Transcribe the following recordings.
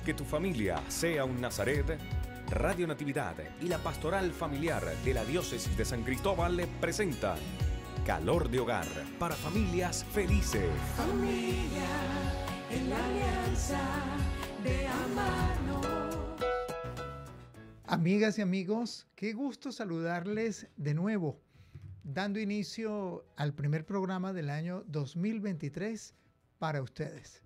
que tu familia sea un Nazaret, Radio Natividad y la Pastoral Familiar de la Diócesis de San Cristóbal le presentan Calor de Hogar para familias felices. Familia en la alianza de amarnos. Amigas y amigos, qué gusto saludarles de nuevo, dando inicio al primer programa del año 2023 para ustedes.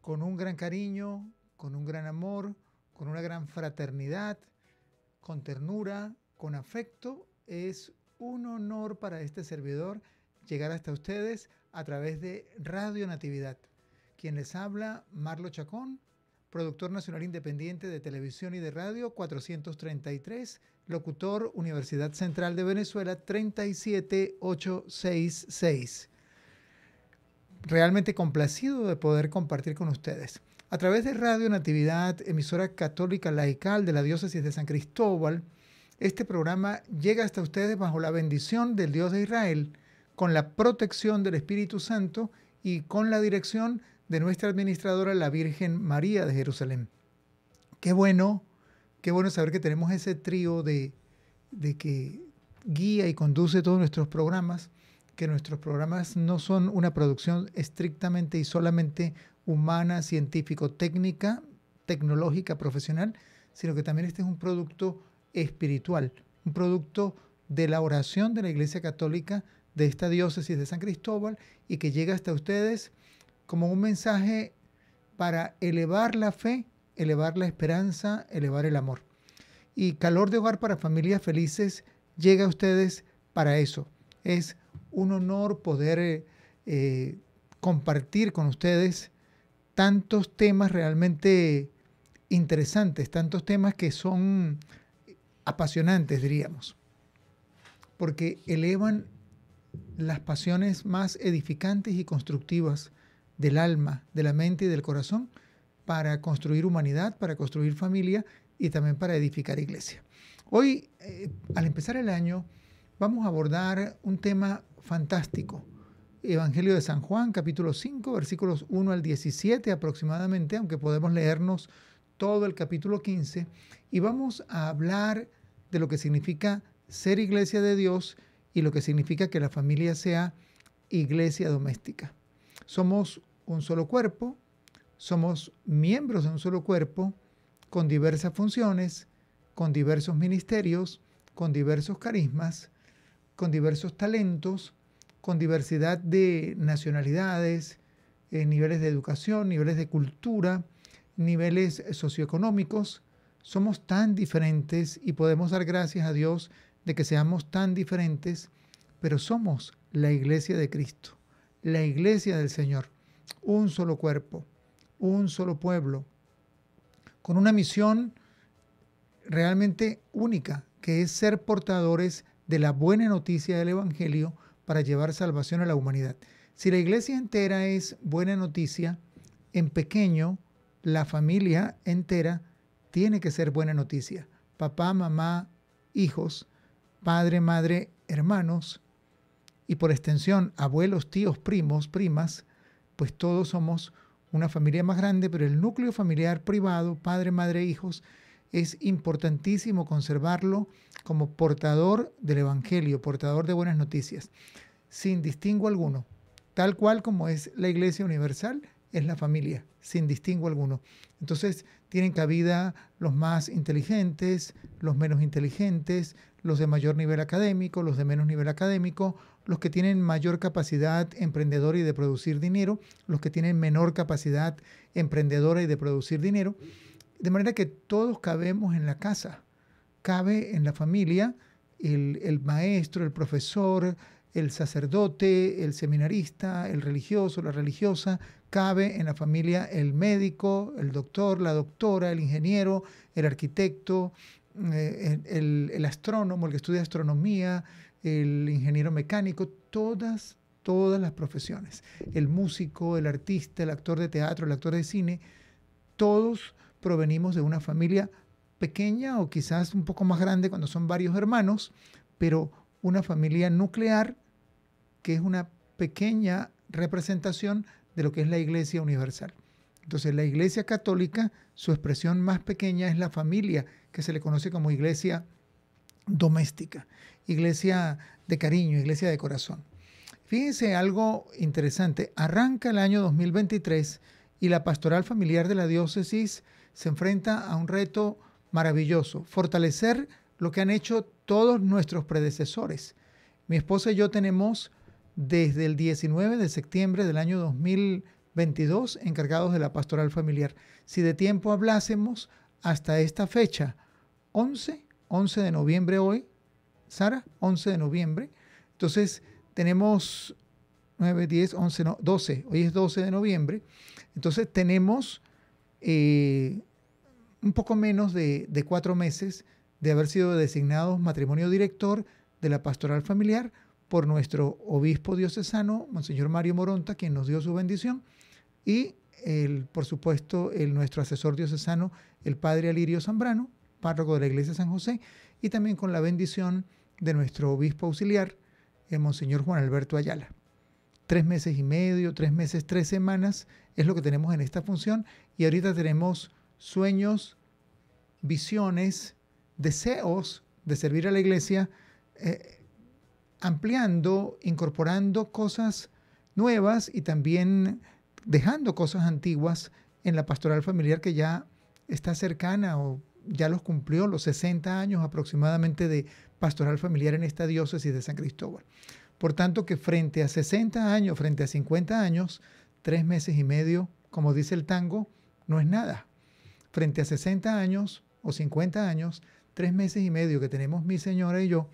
Con un gran cariño, con un gran amor, con una gran fraternidad, con ternura, con afecto. Es un honor para este servidor llegar hasta ustedes a través de Radio Natividad. Quien les habla, Marlo Chacón, productor nacional independiente de televisión y de radio 433, locutor Universidad Central de Venezuela 37866. Realmente complacido de poder compartir con ustedes. A través de Radio Natividad, emisora católica laical de la diócesis de San Cristóbal, este programa llega hasta ustedes bajo la bendición del Dios de Israel, con la protección del Espíritu Santo y con la dirección de nuestra administradora, la Virgen María de Jerusalén. Qué bueno, qué bueno saber que tenemos ese trío de, de que guía y conduce todos nuestros programas, que nuestros programas no son una producción estrictamente y solamente humana, científico, técnica, tecnológica, profesional, sino que también este es un producto espiritual, un producto de la oración de la Iglesia Católica de esta diócesis de San Cristóbal y que llega hasta ustedes como un mensaje para elevar la fe, elevar la esperanza, elevar el amor. Y calor de hogar para familias felices llega a ustedes para eso. Es un honor poder eh, compartir con ustedes tantos temas realmente interesantes, tantos temas que son apasionantes, diríamos, porque elevan las pasiones más edificantes y constructivas del alma, de la mente y del corazón para construir humanidad, para construir familia y también para edificar iglesia. Hoy, eh, al empezar el año, vamos a abordar un tema fantástico, Evangelio de San Juan, capítulo 5, versículos 1 al 17 aproximadamente, aunque podemos leernos todo el capítulo 15, y vamos a hablar de lo que significa ser iglesia de Dios y lo que significa que la familia sea iglesia doméstica. Somos un solo cuerpo, somos miembros de un solo cuerpo, con diversas funciones, con diversos ministerios, con diversos carismas, con diversos talentos, con diversidad de nacionalidades, eh, niveles de educación, niveles de cultura, niveles socioeconómicos. Somos tan diferentes y podemos dar gracias a Dios de que seamos tan diferentes, pero somos la iglesia de Cristo, la iglesia del Señor, un solo cuerpo, un solo pueblo, con una misión realmente única, que es ser portadores de la buena noticia del Evangelio para llevar salvación a la humanidad. Si la iglesia entera es buena noticia, en pequeño, la familia entera tiene que ser buena noticia. Papá, mamá, hijos, padre, madre, hermanos y por extensión abuelos, tíos, primos, primas, pues todos somos una familia más grande, pero el núcleo familiar privado, padre, madre, hijos, es importantísimo conservarlo como portador del Evangelio, portador de buenas noticias, sin distingo alguno, tal cual como es la Iglesia Universal, es la familia, sin distingo alguno. Entonces tienen cabida los más inteligentes, los menos inteligentes, los de mayor nivel académico, los de menos nivel académico, los que tienen mayor capacidad emprendedora y de producir dinero, los que tienen menor capacidad emprendedora y de producir dinero. De manera que todos cabemos en la casa, cabe en la familia el, el maestro, el profesor, el sacerdote, el seminarista, el religioso, la religiosa, cabe en la familia el médico, el doctor, la doctora, el ingeniero, el arquitecto, eh, el, el, astrónomo, el que estudia astronomía, el ingeniero mecánico, todas, todas las profesiones. El músico, el artista, el actor de teatro, el actor de cine, todos provenimos de una familia pequeña o quizás un poco más grande cuando son varios hermanos, pero una familia nuclear que es una pequeña representación de lo que es la Iglesia Universal. Entonces la iglesia católica, su expresión más pequeña es la familia, que se le conoce como iglesia doméstica, iglesia de cariño, iglesia de corazón. Fíjense algo interesante, arranca el año 2023 y la pastoral familiar de la diócesis se enfrenta a un reto maravilloso, fortalecer lo que han hecho todos nuestros predecesores. Mi esposa y yo tenemos desde el 19 de septiembre del año 2022 encargados de la pastoral familiar. Si de tiempo hablásemos hasta esta fecha, 11, 11 de noviembre hoy, Sara, 11 de noviembre. Entonces tenemos 9, 10, 11, 12, hoy es 12 de noviembre. Entonces tenemos eh, un poco menos de, cuatro meses de haber sido designados matrimonio director de la pastoral familiar por nuestro obispo diocesano, Monseñor Mario Moronta, quien nos dio su bendición, y el, por supuesto el, nuestro asesor diocesano, el padre Alirio Zambrano, párroco de la iglesia de San José, y también con la bendición de nuestro obispo auxiliar, el Monseñor Juan Alberto Ayala. Tres meses y medio, tres meses, tres semanas es lo que tenemos en esta función y ahorita tenemos sueños, visiones, deseos de servir a la iglesia, eh, ampliando, incorporando cosas nuevas y también dejando cosas antiguas en la pastoral familiar que ya está cercana o ya los cumplió los 60 años aproximadamente de pastoral familiar en esta diócesis de San Cristóbal. Por tanto que frente a 60 años, frente a 50 años, tres meses y medio, como dice el tango, no es nada. Frente a 60 años o 50 años, tres meses y medio que tenemos mi señora y yo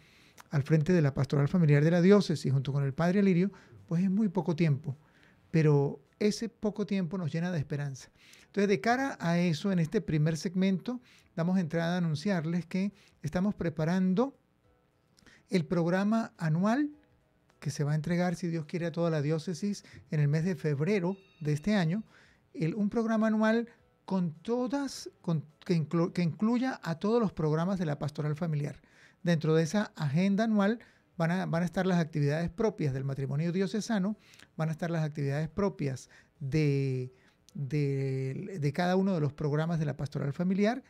al frente de la pastoral familiar de la diócesis junto con el padre Alirio, pues es muy poco tiempo. Pero ese poco tiempo nos llena de esperanza. Entonces, de cara a eso, en este primer segmento, damos entrada a anunciarles que estamos preparando el programa anual que se va a entregar, si Dios quiere, a toda la diócesis en el mes de febrero de este año, un programa anual con todas, que, que incluya a todos los programas de la pastoral familiar. Dentro de esa agenda anual van a, van a, estar las actividades propias del matrimonio diocesano, van a estar las actividades propias de, de, de, cada uno de los programas de la pastoral familiar,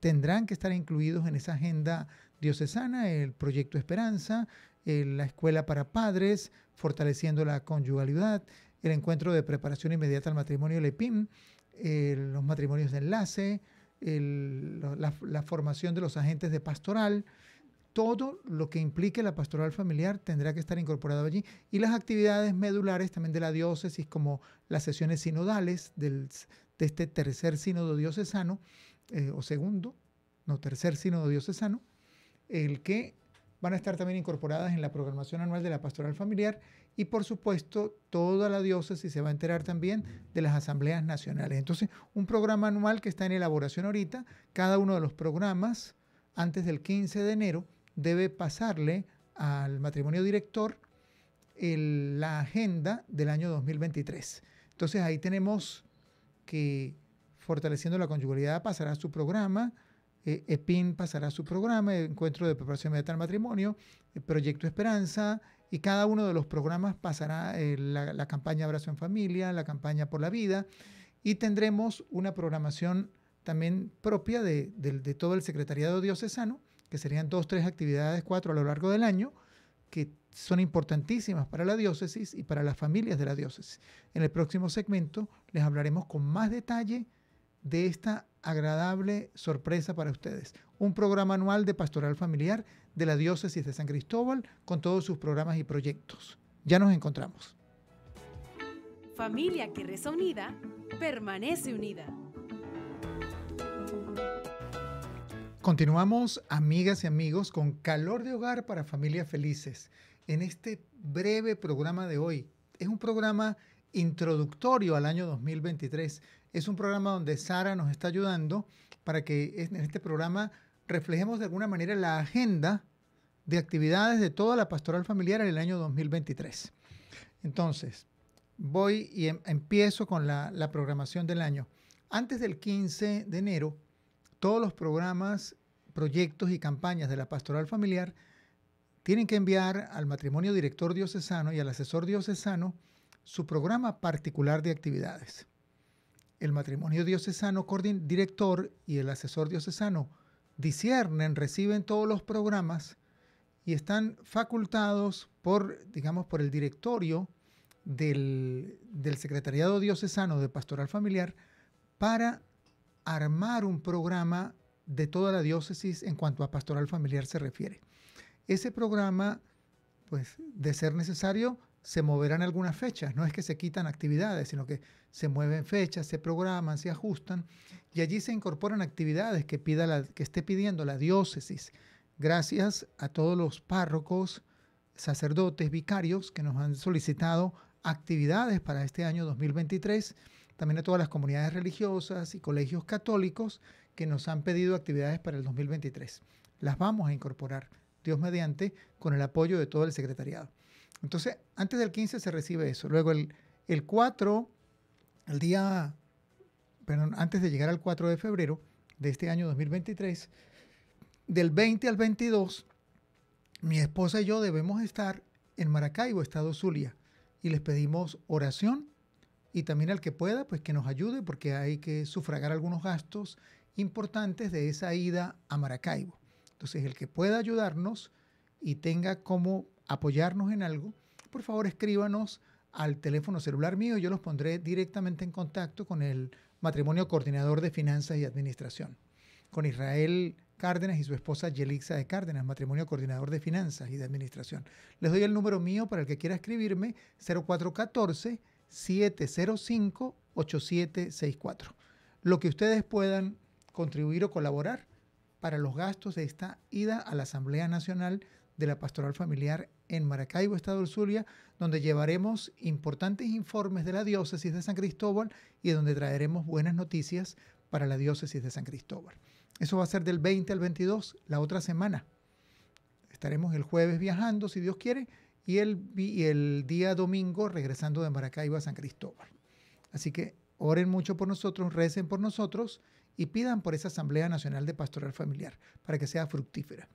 tendrán que estar incluidos en esa agenda diocesana, el proyecto Esperanza, la escuela para padres, fortaleciendo la conyugalidad, el encuentro de preparación inmediata al matrimonio, el EPIM, los matrimonios de enlace, la, la, formación de los agentes de pastoral, todo lo que implique la pastoral familiar tendrá que estar incorporado allí. Y las actividades medulares también de la diócesis como las sesiones sinodales del, de este tercer sínodo diocesano eh, o segundo, no, tercer sínodo diocesano, el que van a estar también incorporadas en la programación anual de la pastoral familiar y por supuesto toda la diócesis se va a enterar también de las asambleas nacionales. Entonces, un programa anual que está en elaboración ahorita, cada uno de los programas antes del 15 de enero debe pasarle al matrimonio director la agenda del año 2023. Entonces ahí tenemos que Fortaleciendo la Conyugalidad pasará su programa, eh, EPIN pasará su programa, Encuentro de Preparación Inmediata al Matrimonio, el Proyecto Esperanza, y cada uno de los programas pasará eh, la, campaña Abrazo en Familia, la campaña por la vida, y tendremos una programación también propia de, de todo el Secretariado Diocesano, que serían dos, tres actividades, cuatro a lo largo del año, que son importantísimas para la diócesis y para las familias de la diócesis. En el próximo segmento les hablaremos con más detalle de esta agradable sorpresa para ustedes. Un programa anual de pastoral familiar de la diócesis de San Cristóbal con todos sus programas y proyectos. Ya nos encontramos. Familia que reza unida, permanece unida. Continuamos, amigas y amigos, con calor de hogar para familias felices. En este breve programa de hoy, es un programa introductorio al año 2023. Es un programa donde Sara nos está ayudando para que en este programa reflejemos de alguna manera la agenda de actividades de toda la pastoral familiar en el año 2023. Entonces, voy y em, empiezo con la, la programación del año. Antes del 15 de enero, todos los programas, proyectos y campañas de la pastoral familiar tienen que enviar al matrimonio director diocesano y al asesor diocesano su programa particular de actividades. El matrimonio diocesano director y el asesor diocesano disciernen, reciben todos los programas y están facultados por, digamos, por el directorio del, del Secretariado Diocesano de Pastoral Familiar para armar un programa de toda la diócesis en cuanto a pastoral familiar se refiere. Ese programa, pues, de ser necesario, se moverán algunas fechas. No es que se quitan actividades, sino que se mueven fechas, se programan, se ajustan y allí se incorporan actividades que, pida la, que esté pidiendo la diócesis. Gracias a todos los párrocos, sacerdotes, vicarios que nos han solicitado actividades para este año 2023, también a todas las comunidades religiosas y colegios católicos que nos han pedido actividades para el 2023. Las vamos a incorporar, Dios mediante, con el apoyo de todo el secretariado. Entonces, antes del 15 se recibe eso. Luego el, el 4, el día, perdón, antes de llegar al 4 de febrero de este año 2023, del 20 al 22, mi esposa y yo debemos estar en Maracaibo, Estado Zulia, y les pedimos oración y también al que pueda, pues que nos ayude porque hay que sufragar algunos gastos importantes de esa ida a Maracaibo. Entonces, el que pueda ayudarnos y tenga como apoyarnos en algo, por favor escríbanos al teléfono celular mío yo los pondré directamente en contacto con el matrimonio coordinador de finanzas y administración, con Israel Cárdenas y su esposa Yelixa de Cárdenas, matrimonio coordinador de finanzas y de administración. Les doy el número mío para el que quiera escribirme, 0414-705-8764. Lo que ustedes puedan contribuir o colaborar para los gastos de esta ida a la Asamblea Nacional de la Pastoral Familiar en Maracaibo, Estado del Zulia, donde llevaremos importantes informes de la diócesis de San Cristóbal y donde traeremos buenas noticias para la diócesis de San Cristóbal. Eso va a ser del 20 al 22, la otra semana. Estaremos el jueves viajando, si Dios quiere, y el, y el día domingo regresando de Maracaibo a San Cristóbal. Así que oren mucho por nosotros, recen por nosotros y pidan por esa Asamblea Nacional de Pastoral Familiar para que sea fructífera.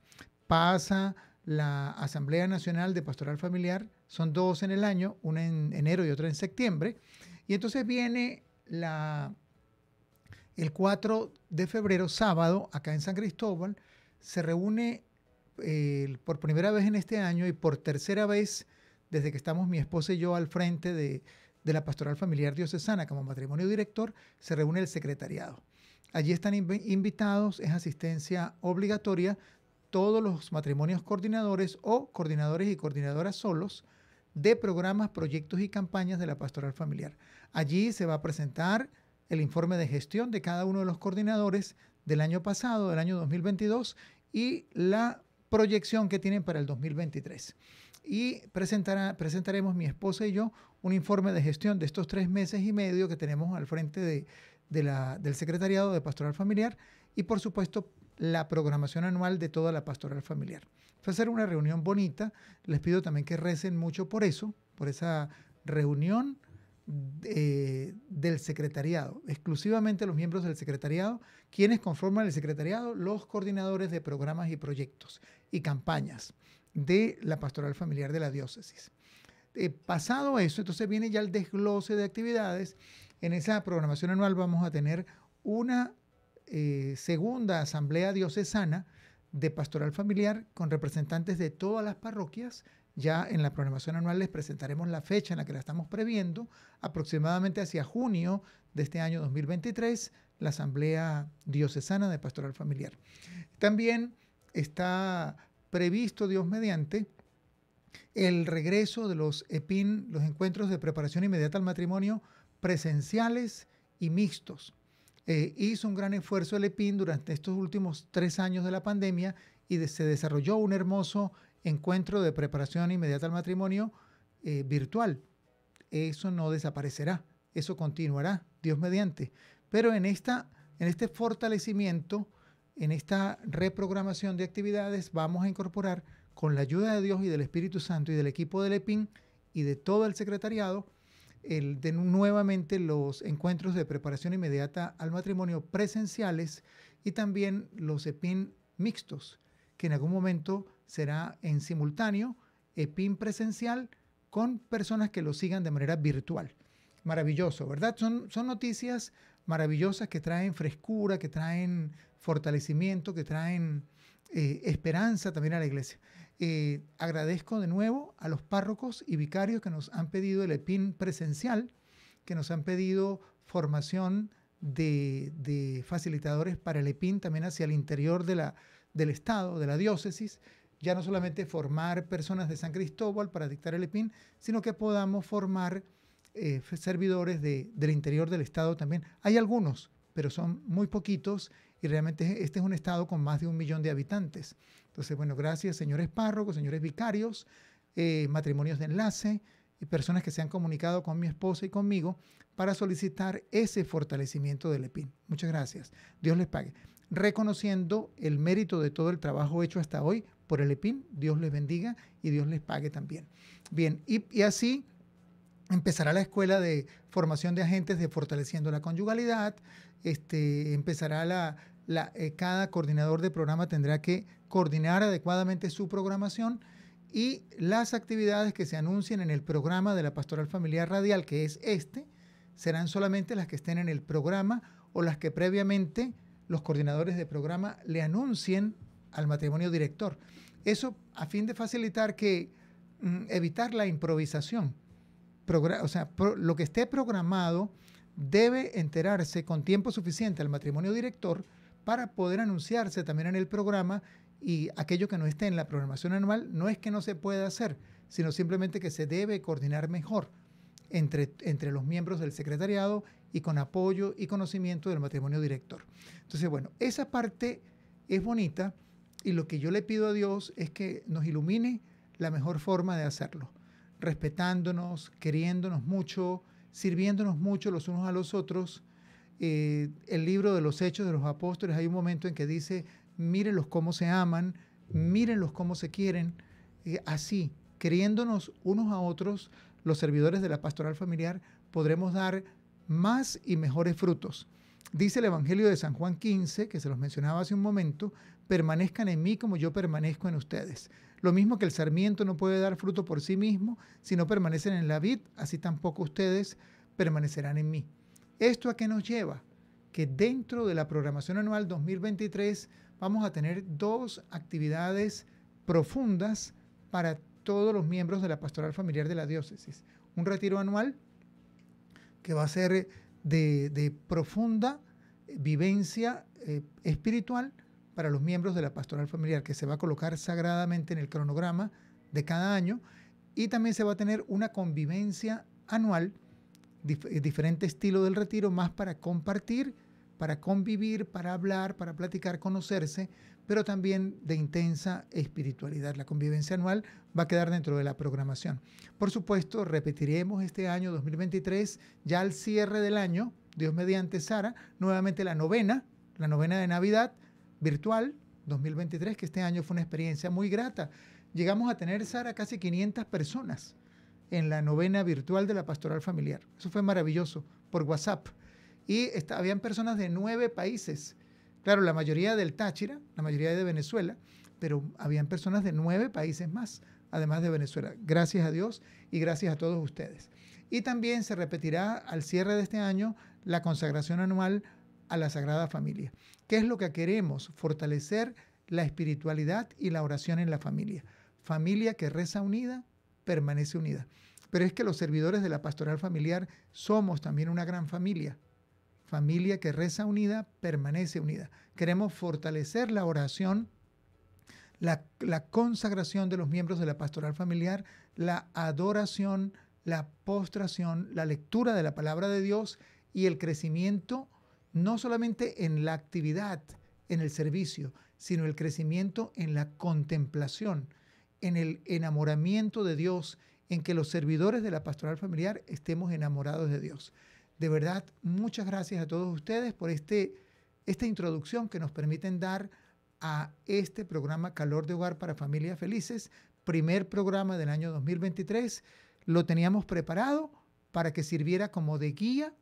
Pasa la Asamblea Nacional de Pastoral Familiar, son dos en el año, una en enero y otra en septiembre, y entonces viene la, el 4 de febrero, sábado, acá en San Cristóbal, se reúne eh, por primera vez en este año y por tercera vez desde que estamos mi esposa y yo al frente de, de la Pastoral Familiar Diocesana como matrimonio director, se reúne el secretariado. Allí están invitados, es asistencia obligatoria todos los matrimonios coordinadores o coordinadores y coordinadoras solos de programas, proyectos y campañas de la pastoral familiar. Allí se va a presentar el informe de gestión de cada uno de los coordinadores del año pasado, del año 2022, y la proyección que tienen para el 2023. Y presentaremos mi esposa y yo un informe de gestión de estos tres meses y medio que tenemos al frente de, del Secretariado de Pastoral Familiar y por supuesto la programación anual de toda la pastoral familiar. Va a ser una reunión bonita. Les pido también que recen mucho por eso, por esa reunión eh, del secretariado, exclusivamente los miembros del secretariado, quienes conforman el secretariado, los coordinadores de programas y proyectos y campañas de la pastoral familiar de la diócesis. Eh, pasado eso, entonces viene ya el desglose de actividades. En esa programación anual vamos a tener una eh, segunda asamblea diocesana de pastoral familiar con representantes de todas las parroquias. Ya en la programación anual les presentaremos la fecha en la que la estamos previendo, aproximadamente hacia junio de este año 2023, la Asamblea Diocesana de Pastoral Familiar. También está previsto, Dios mediante, el regreso de los EPIN, los encuentros de preparación inmediata al matrimonio, presenciales y mixtos. Eh, hizo un gran esfuerzo el EPIN durante estos últimos tres años de la pandemia y se desarrolló un hermoso encuentro de preparación inmediata al matrimonio eh, virtual. Eso no desaparecerá, eso continuará, Dios mediante. Pero en, esta, en este fortalecimiento, en esta reprogramación de actividades, vamos a incorporar con la ayuda de Dios y del Espíritu Santo y del equipo del EPIN y de todo el secretariado, el, de nuevamente los encuentros de preparación inmediata al matrimonio presenciales y también los EPIN mixtos, que en algún momento será en simultáneo, EPIN presencial con personas que lo sigan de manera virtual. Maravilloso, ¿verdad? Son, son noticias maravillosas que traen frescura, que traen fortalecimiento, que traen eh, esperanza también a la iglesia. Eh, agradezco de nuevo a los párrocos y vicarios que nos han pedido el EPIN presencial, que nos han pedido formación de, facilitadores para el EPIN también hacia el interior del Estado, de la diócesis, ya no solamente formar personas de San Cristóbal para dictar el EPIN, sino que podamos formar eh, servidores de, del interior del Estado también. Hay algunos, pero son muy poquitos y realmente este es un Estado con más de un millón de habitantes. Entonces, bueno, gracias señores párrocos, señores vicarios, eh, matrimonios de enlace y personas que se han comunicado con mi esposa y conmigo para solicitar ese fortalecimiento del EPIN. Muchas gracias. Dios les pague. Reconociendo el mérito de todo el trabajo hecho hasta hoy por el EPIN, Dios les bendiga y Dios les pague también. Bien, y, y así empezará la escuela de formación de agentes de fortaleciendo la conyugalidad, este, empezará la, la eh, cada coordinador de programa tendrá que coordinar adecuadamente su programación y las actividades que se anuncien en el programa de la Pastoral Familiar Radial, que es este, serán solamente las que estén en el programa o las que previamente los coordinadores de programa le anuncien al matrimonio director. Eso a fin de facilitar que mm, evitar la improvisación lo que esté programado debe enterarse con tiempo suficiente al matrimonio director para poder anunciarse también en el programa y aquello que no esté en la programación anual no es que no se pueda hacer, sino simplemente que se debe coordinar mejor entre, entre los miembros del secretariado y con apoyo y conocimiento del matrimonio director. Entonces, bueno, esa parte es bonita y lo que yo le pido a Dios es que nos ilumine la mejor forma de hacerlo respetándonos, queriéndonos mucho, sirviéndonos mucho los unos a los otros. Eh, el libro de los Hechos de los Apóstoles hay un momento en que dice, mírenlos cómo se aman, mírenlos cómo se quieren. Eh, así, queriéndonos unos a otros, los servidores de la pastoral familiar podremos dar más y mejores frutos. Dice el Evangelio de San Juan 15, que se los mencionaba hace un momento, permanezcan en mí como yo permanezco en ustedes. Lo mismo que el sarmiento no puede dar fruto por sí mismo si no permanecen en la vid, así tampoco ustedes permanecerán en mí. ¿Esto a qué nos lleva? Que dentro de la programación anual 2023 vamos a tener dos actividades profundas para todos los miembros de la pastoral familiar de la diócesis. Un retiro anual que va a ser de, profunda vivencia eh, espiritual para los miembros de la pastoral familiar, que se va a colocar sagradamente en el cronograma de cada año y también se va a tener una convivencia anual, eh, diferente estilo del retiro, más para compartir, para convivir, para hablar, para platicar, conocerse, pero también de intensa espiritualidad. La convivencia anual va a quedar dentro de la programación. Por supuesto, repetiremos este año 2023, ya al cierre del año, Dios mediante Sara, nuevamente la novena, la novena de Navidad, virtual 2023, que este año fue una experiencia muy grata. Llegamos a tener, Sara, casi 500 personas en la novena virtual de la pastoral familiar. Eso fue maravilloso, por WhatsApp. Y habían personas de nueve países. Claro, la mayoría del Táchira, la mayoría de Venezuela, pero habían personas de nueve países más, además de Venezuela. Gracias a Dios y gracias a todos ustedes. Y también se repetirá al cierre de este año la consagración anual a la Sagrada Familia. ¿Qué es lo que queremos? Fortalecer la espiritualidad y la oración en la familia. Familia que reza unida, permanece unida. Pero es que los servidores de la pastoral familiar somos también una gran familia. Familia que reza unida, permanece unida. Queremos fortalecer la oración, la, la consagración de los miembros de la pastoral familiar, la adoración, la postración, la lectura de la palabra de Dios y el crecimiento no solamente en la actividad, en el servicio, sino el crecimiento en la contemplación, en el enamoramiento de Dios, en que los servidores de la pastoral familiar estemos enamorados de Dios. De verdad, muchas gracias a todos ustedes por este, esta introducción que nos permiten dar a este programa Calor de Hogar para Familias Felices, primer programa del año 2023. Lo teníamos preparado para que sirviera como de guía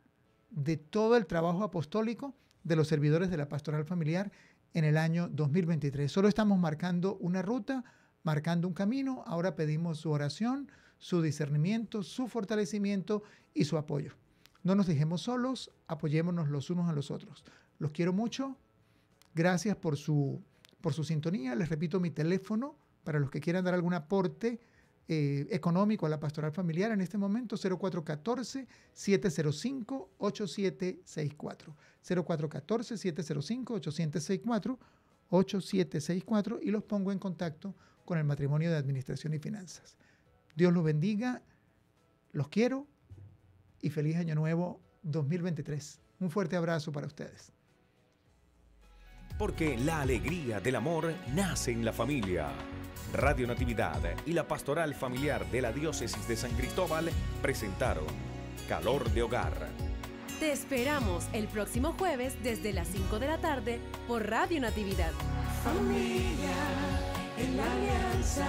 de todo el trabajo apostólico de los servidores de la pastoral familiar en el año 2023. Solo estamos marcando una ruta, marcando un camino. Ahora pedimos su oración, su discernimiento, su fortalecimiento y su apoyo. No nos dejemos solos, apoyémonos los unos a los otros. Los quiero mucho. Gracias por su, por su sintonía. Les repito mi teléfono para los que quieran dar algún aporte eh, económico a la pastoral familiar en este momento 0414-705-8764. 0414-705-8764. 8764 y los pongo en contacto con el matrimonio de administración y finanzas. Dios los bendiga, los quiero y feliz año nuevo 2023. Un fuerte abrazo para ustedes. Porque la alegría del amor nace en la familia. Radio Natividad y la Pastoral Familiar de la Diócesis de San Cristóbal presentaron Calor de Hogar. Te esperamos el próximo jueves desde las 5 de la tarde por Radio Natividad. Familia en la alianza